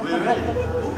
We're ready.